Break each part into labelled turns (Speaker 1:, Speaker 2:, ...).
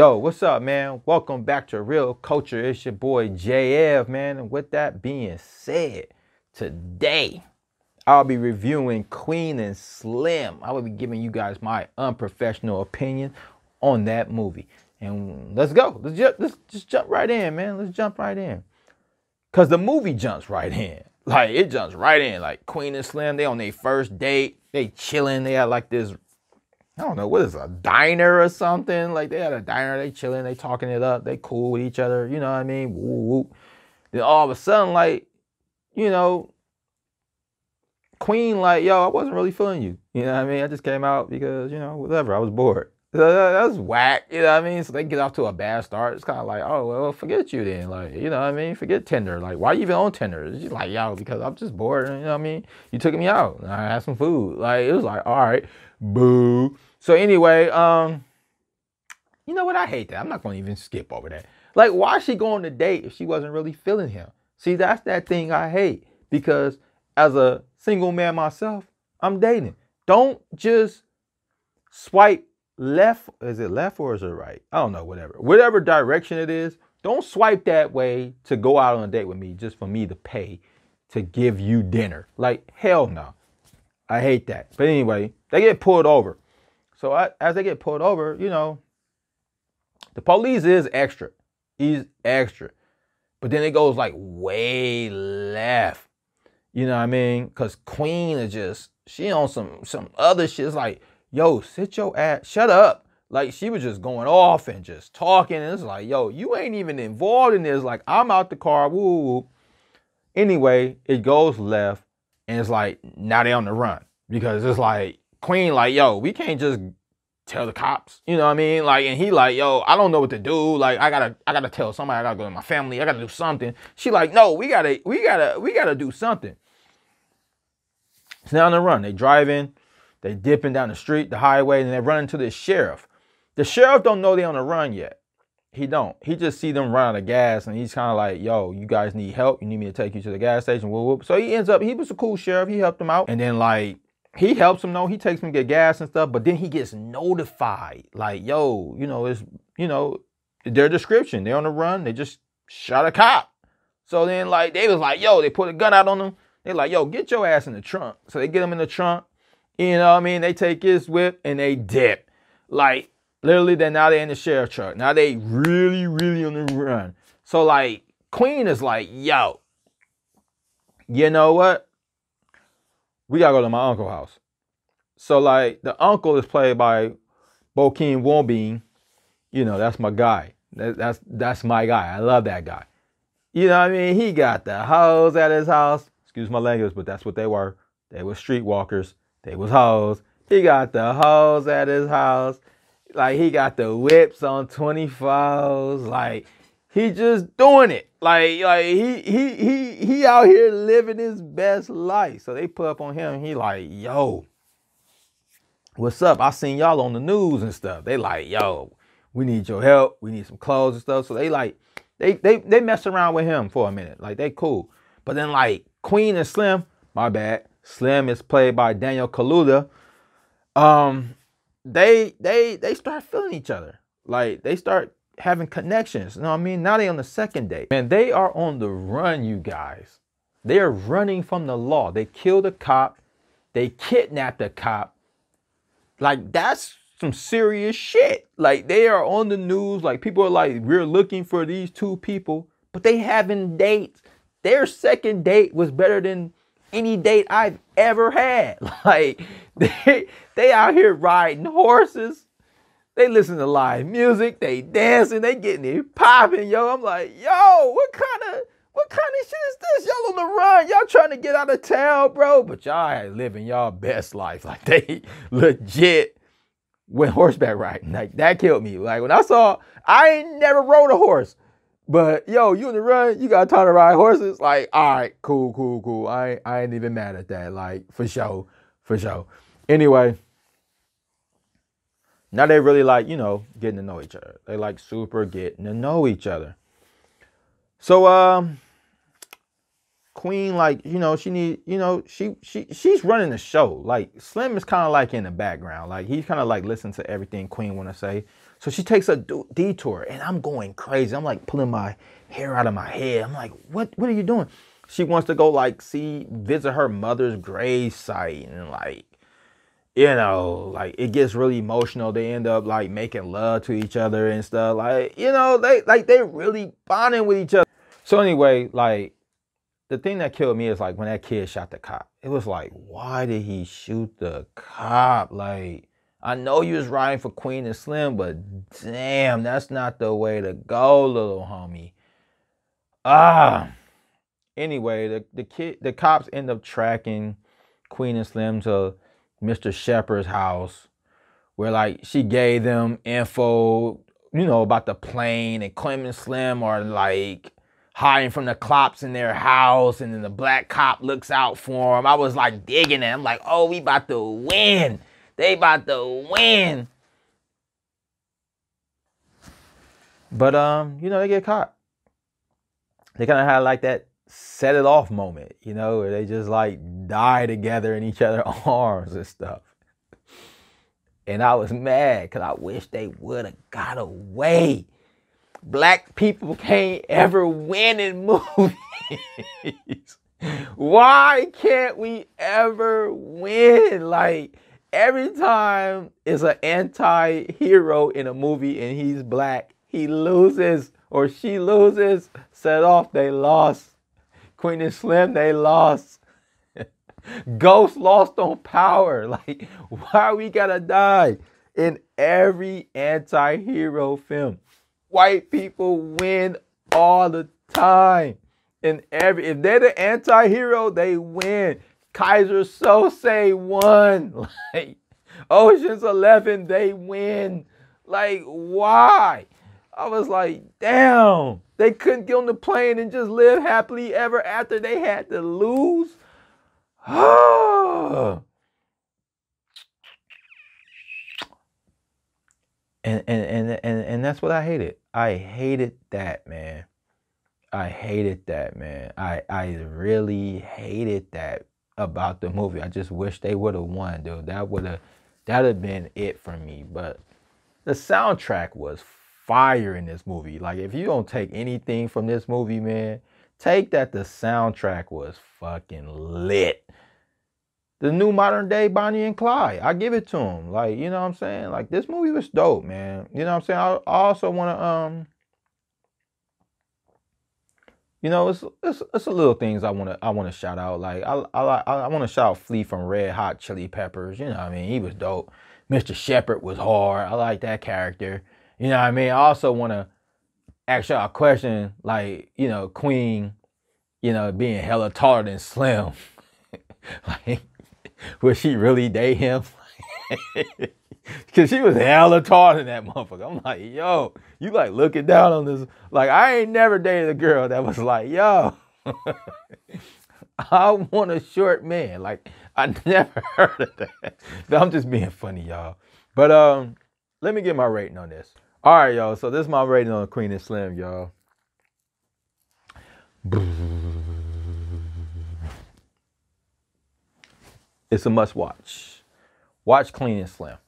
Speaker 1: Yo, what's up, man? Welcome back to Reel Culture. It's your boy JF, man. And with that being said, today I'll be reviewing Queen and Slim. I will be giving you guys my unprofessional opinion on that movie. And let's go. Let's just, let's just jump right in, man. Let's jump right in. Cause the movie jumps right in. Like it jumps right in. Like Queen and Slim, they on their first date. They chilling. They had like this I don't know, what is it, a diner or something? Like they had a diner, they chilling, they talking it up, they cool with each other, you know what I mean? Woo, woo. Then all of a sudden, like, you know, Queen, like, yo, I wasn't really feeling you. You know what I mean? I just came out because, you know, whatever, I was bored. That's whack, you know what I mean? So they get off to a bad start. It's kind of like, oh, well, forget you then. Like, you know what I mean? Forget Tinder. Like, why you even on Tinder? It's like, yo, because I'm just bored. You know what I mean? You took me out. I had some food. Like, it was like, all right, boo. So anyway, um, you know what? I hate that. I'm not gonna even skip over that. Like, why is she going to date if she wasn't really feeling him? See, that's that thing I hate because as a single man myself, I'm dating. Don't just swipe left. Is it left or is it right? I don't know. Whatever. Whatever direction it is, don't swipe that way to go out on a date with me just for me to pay to give you dinner. Like, hell no. I hate that. But anyway, they get pulled over. So I, as they get pulled over, you know, the police is extra. He's extra. But then it goes like way left. You know what I mean? Cause Queen is just, she on some some other shit. It's like, yo, sit your ass, shut up. Like she was just going off and just talking. And it's like, yo, you ain't even involved in this. Like, I'm out the car. Woo, woo. Anyway, it goes left. And it's like, now they on the run. Because it's like, Queen like, yo, we can't just tell the cops. You know what I mean? Like, and he like, yo, I don't know what to do. Like, I gotta, I gotta tell somebody. I gotta go to my family. I gotta do something. She like, no, we gotta, we gotta, we gotta do something. So now on the run, they driving, they dipping down the street, the highway, and they run into the sheriff. The sheriff don't know they on the run yet. He don't. He just see them run out of gas, and he's kind of like, "Yo, you guys need help. You need me to take you to the gas station." Whoop, whoop. So he ends up. He was a cool sheriff. He helped them out, and then like he helps him know he takes him to get gas and stuff but then he gets notified. Like yo you know it's you know their description they're on the run they just shot a cop. So then like they was like yo they put a gun out on them they're like yo get your ass in the trunk. So they get him in the trunk you know what i mean? They take his whip and they dip. Like literally then now they're in the sheriff truck. Now they really really on the run. So like queen is like yo you know what we gotta go to my uncle's house. So like the uncle is played by Bokeem Woodbine. You know, that's my guy. That, that's that's my guy. I love that guy. You know what I mean? He got the hoes at his house. Excuse my language, but that's what they were. They were streetwalkers. They was hoes. He got the hoes at his house. Like he got the whips on 24s. Like he just doing it. Like like he he he he out here living his best life. So they put up on him. he like, yo, what's up? I seen y'all on the news and stuff. They like, yo, we need your help. We need some clothes and stuff. So they like, they they they mess around with him for a minute. Like they cool. But then like Queen and Slim, my bad. Slim is played by Daniel Kaluuya. Um, they they they start feeling each other. Like they start having connections. You know what I mean? Now they on the second day. Man, they are on the run, you guys. They are running from the law. They killed a cop. They kidnapped a cop. Like that's some serious shit. Like they are on the news. Like people are like, we're looking for these two people, but they having dates. Their second date was better than any date I've ever had. Like they they out here riding horses they listen to live music, they dancing, they getting it popping, yo. I'm like, yo, what kind of what kind of shit is this? Y'all on the run. Y'all trying to get out of town, bro. But y'all ain't living y'all best life. Like they legit went horseback riding. Like that killed me. Like when I saw, I ain't never rode a horse. But yo, you in the run, you got time to ride horses. Like, all right, cool, cool, cool. I I ain't even mad at that. Like, for sure, for sure. Anyway, now they really like, you know, getting to know each other. They like super getting to know each other. So um Queen, like, you know, she need, you know, she she she's running the show. Like Slim is kind of like in the background. Like he's kind of like listening to everything Queen wanna say. So she takes a detour and I'm going crazy. I'm like pulling my hair out of my head. I'm like, what what are you doing? She wants to go like see visit her mother's grave site and like you know, like it gets really emotional. They end up like making love to each other and stuff. Like, you know, they like they really bonding with each other. So anyway, like the thing that killed me is like when that kid shot the cop. It was like, why did he shoot the cop? Like, I know you was riding for Queen and Slim, but damn, that's not the way to go, little homie. Ah. Anyway, the, the kid the cops end up tracking Queen and Slim to Mr. Shepherd's house where like she gave them info, you know, about the plane and Queen and Slim are like hiding from the cops in their house and then the black cop looks out for them. I was like digging it. I'm like, oh, we about to win. They about to win. But um, you know, they get caught. They kind of had like that set it off moment, you know, where they just like die together in each other's arms and stuff. And I was mad because I wish they would have got away. Black people can't ever win in movies. Why can't we ever win? Like every time it's an anti-hero in a movie and he's black, he loses or she loses. Set off, they lost. Queen and Slim, they lost. Ghost lost on power. Like, why we gotta die in every anti-hero film? White people win all the time. In every if they're the anti-hero, they win. Keyser Söze won. Like Ocean's Eleven, they win. Like, why? I was like, damn. They couldn't get on the plane and just live happily ever after they had to lose. and, and and and and that's what I hated. I hated that, man. I hated that, man. I I really hated that about the movie. I just wish they would have won, dude. That would have that would have been it for me. But the soundtrack was fire in this movie. Like, if you don't take anything from this movie, man, take that the soundtrack was fucking lit. The new modern day Bonnie and Clyde, I give it to him. Like, you know what I'm saying? Like, this movie was dope, man. You know what I'm saying? I, also want to, um, you know, it's, it's it's a little things I want to I want to shout out. Like I I I want to shout out Flea from Red Hot Chili Peppers. You know, I mean, he was dope. Mr. Shepherd was hard. I like that character. You know what I mean? I also want to ask y'all a question like, you know, Queen, you know, being hella taller than Slim. like, would she really date him? Cause she was hella taller than that motherfucker. I'm like, yo, you like looking down on this. Like, I ain't never dated a girl that was like, yo, I want a short man. Like, I never heard of that. I'm just being funny, y'all. But um, let me get my rating on this. All right, y'all. So this is my rating on Queen and Slim, y'all. It's a must watch. Watch Queen and Slim.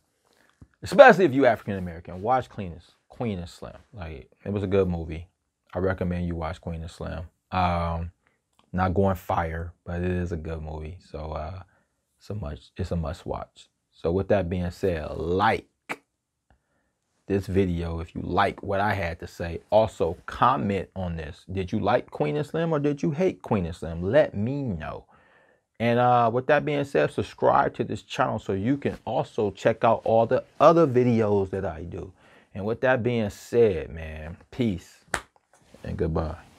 Speaker 1: Especially if you African American. Watch Queen and, Queen and Slim. Like it was a good movie. I recommend you watch Queen and Slim. Um, not going fire, but it is a good movie. So uh, it's a much it's a must watch. So with that being said, like this video if you like what I had to say. Also, comment on this. Did you like Queen and Slim or did you hate Queen and Slim? Let me know. And uh, with that being said, subscribe to this channel so you can also check out all the other videos that I do. And with that being said, man, peace and goodbye.